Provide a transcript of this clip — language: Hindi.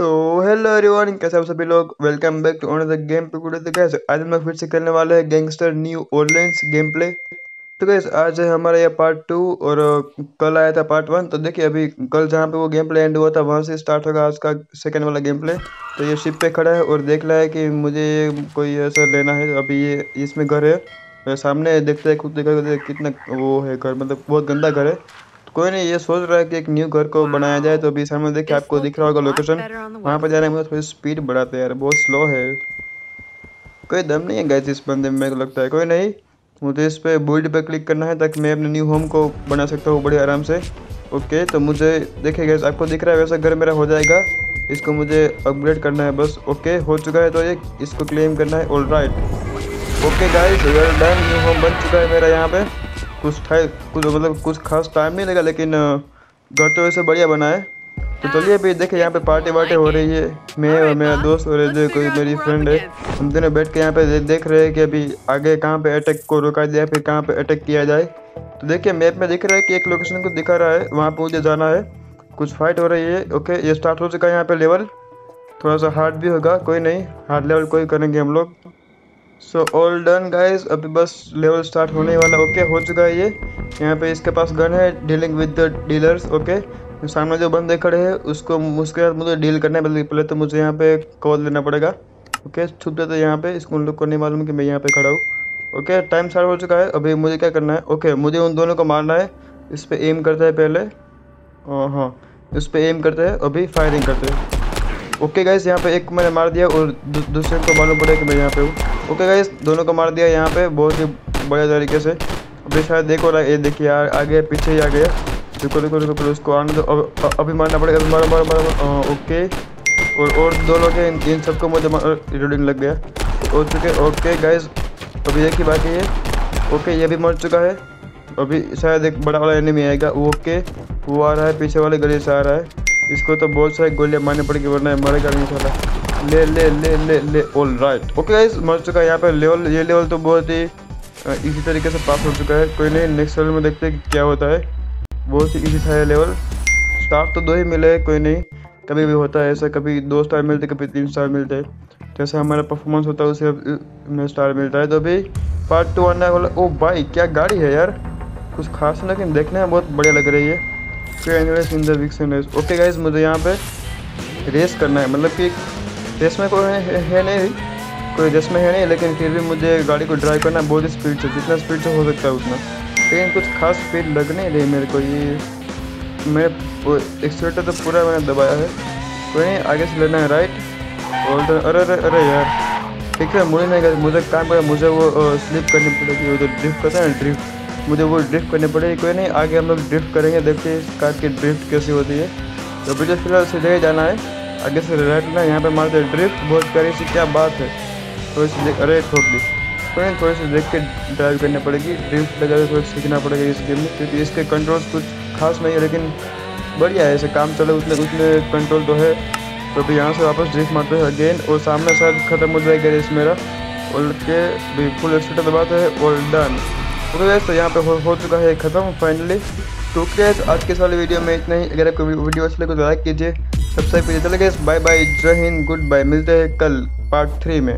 एवरीवन कैसे आप सभी लोग? Welcome back to another game पे वीडियो तो गैस आज हम लोग फिर से खेलने वाले हैं gangster New Orleans game play तो गैस आज है हमारा ये पार्ट टू और कल आया था पार्ट वन तो देखिए अभी कल जहाँ पे वो गेम प्ले एंड हुआ था, वहाँ से स्टार्ट होगा आज का सेकेंड वाला गेम प्ले तो ये शिप पे खड़ा है और देख रहा है कि मुझे कोई ऐसा लेना है, अभी ये इसमें घर है। सामने देखते हैं, खुद देखा कितना वो है घर मतलब बहुत गंदा घर है। कोई नहीं ये सोच रहा है कि एक न्यू घर को बनाया जाए तो अभी सामने देखिए आपको दिख रहा होगा लोकेशन वहाँ पर जा जाने में थोड़ी स्पीड बढ़ाते हैं यार बहुत स्लो है। कोई दम नहीं है गैस इस बंदे में मेरे को लगता है। कोई नहीं मुझे इस पर बिल्ड पर क्लिक करना है ताकि मैं अपने न्यू होम को बना सकता हूँ बड़े आराम से। ओके तो मुझे देखिए गैस आपको दिख रहा है वैसा घर मेरा हो जाएगा। इसको मुझे अपग्रेड करना है बस। ओके हो चुका है तो ये इसको क्लेम करना है all right okay guys well done new home बन चुका है मेरा यहाँ पे। कुछ था कुछ मतलब कुछ खास टाइम नहीं लगा लेकिन घर तो वैसे बढ़िया बना है। तो चलिए अभी देखे यहाँ पे पार्टी वार्टी हो रही है। मैं और मेरा दोस्त और जो कोई मेरी फ्रेंड है हम दोनों बैठ के यहाँ पे देख रहे हैं कि अभी आगे कहाँ पे अटैक को रोका जाए फिर कहाँ पे अटैक किया जाए। तो देखिए मैप में दिख रहा है कि एक लोकेशन को दिखा रहा है वहाँ पे मुझे जाना है। कुछ फाइट हो रही है ओके ये स्टार्ट हो चुका है यहाँ पे लेवल थोड़ा सा हार्ड भी होगा कोई नहीं हार्ड लेवल कोई करेंगे हम लोग। सो ऑल डन गाइस अभी बस लेवल स्टार्ट होने वाला। ओके okay, हो चुका है ये। यहाँ पे इसके पास गन है dealing with the dealers okay सामने जो बंदे खड़े हैं उसको उसके साथ मुझे डील करना है। पहले तो मुझे यहाँ पे कॉल लेना पड़ेगा। ओके okay, छुप जाते यहाँ पे। इसको उन लोग को नहीं मालूम कि मैं यहाँ पे खड़ा हूँ। ओके टाइम स्टार्ट हो चुका है। अभी मुझे क्या करना है? ओके मुझे उन दोनों को मारना है। इस पर एम करता है पहले। हाँ हाँ। इस पर एम करते हैं। अभी फायरिंग करते हैं। ओके गाइस यहाँ पे एक को मैंने मार दिया और दूसरे को मालूम पड़ा कि मैं यहाँ पे हूँ। ओके गाइस दोनों को मार दिया यहाँ पे बहुत ही बढ़िया तरीके से। अभी शायद देखो रहा ये देखिए यार आगे पीछे ही आ गया। रुको रुको रुको रुको उसको आने दो। अभी मारना पड़ेगा अभी मारो मारो मारो मारो, हाँ, ओके और और दो लोग हैं इन, सबको मुझे रीडिंग लग गया। हो चुके ओके गाइस अभी एक ही बाकी है। ओके ये भी मर चुका है। अभी शायद एक बड़ा वाला एनिमी आएगा। ओके वो आ रहा है पीछे वाले गली से आ रहा है। इसको तो बहुत सारी गोलियाँ मारनी पड़ेगी वरना मरेगा नहीं साला। ले ले ले ले ले ऑल राइट ओके गाइस मर चुका है यहाँ पे लेवल ये लेवल तो बहुत ही इसी तरीके से पास हो चुका है। कोई नहीं नेक्स्ट लेवल में देखते हैं क्या होता है। बहुत ही इजी था ये लेवल स्टार तो दो ही मिले कोई नहीं। कभी भी होता है ऐसा, कभी दो स्टार मिलते, कभी तीन स्टार मिलते। जैसा हमारा परफॉर्मेंस होता है, उसे स्टार मिलता है। तो अभी पार्ट टू आने वाला, ओ भाई, क्या गाड़ी है यार। कुछ खास लेकिन देखने में बहुत बढ़िया लग रही है। ओके गाइज़ मुझे यहाँ पे रेस करना है। मतलब कि रेस में कोई है, है, है नहीं। कोई रेस में है नहीं लेकिन फिर भी मुझे गाड़ी को ड्राइव करना है बहुत स्पीड से जितना स्पीड से हो सकता है उतना। लेकिन कुछ खास स्पीड लग नहीं रही मेरे को ये। मैं एक्सीटर तो पूरा मैंने दबाया है। कोई नहीं आगे से लेना है राइट और तो- अरे अरे अरे यार। ठीक है मुझे नहीं मुझे काम करें मुझे वो स्लिप करनी पड़ेगी वो जो ड्रिफ्ट करता है ना ड्रिफ्ट मुझे वो ड्रिफ्ट करनी पड़ेगी। कोई नहीं आगे हम लोग ड्रिफ्ट करेंगे देखते हैं कार की ड्रिफ्ट कैसी होती है। तो मुझे फ़िलहाल सीधे ही जाना है। आगे से राइट ना, यहाँ पे मारते ड्रिफ्ट बहुत प्यारी सी क्या बात है। थोड़ी सी अरे ठोक दी नहीं, थोड़ी सी देख के ड्राइव करनी पड़ेगी ड्रिफ्ट लगा थोड़ा सीखना पड़ेगा इस गेम में, क्योंकि इसके कंट्रोल्स कुछ खास नहीं है, लेकिन बढ़िया है, ऐसे काम चले उतने उतने कंट्रोल तो है। तो अभी यहाँ से वापस ड्रिफ्ट मारते हैं अगेन और सामने शायद खत्म हो जाएगा रेस मेरा। और के, भी फुल एक्सीटर दबाते हैं, और डन गाइस तो यहाँ पे हो चुका है, खत्म फाइनली तो गाइस आज के सारे वीडियो में इतना ही। अगर आपको वीडियो अच्छा लगे तो लाइक कीजिए सब्सक्राइब कीजिए। चले गए बाय बाय जय हिंद गुड बाय मिलते हैं कल पार्ट थ्री में।